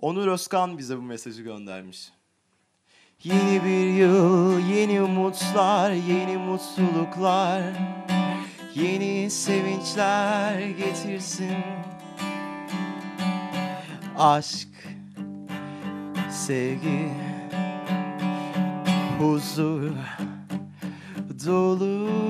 Onur Özkan bize bu mesajı göndermiş. Yeni bir yıl, yeni umutlar, yeni mutluluklar, yeni sevinçler getirsin. Aşk, sevgi, huzur dolu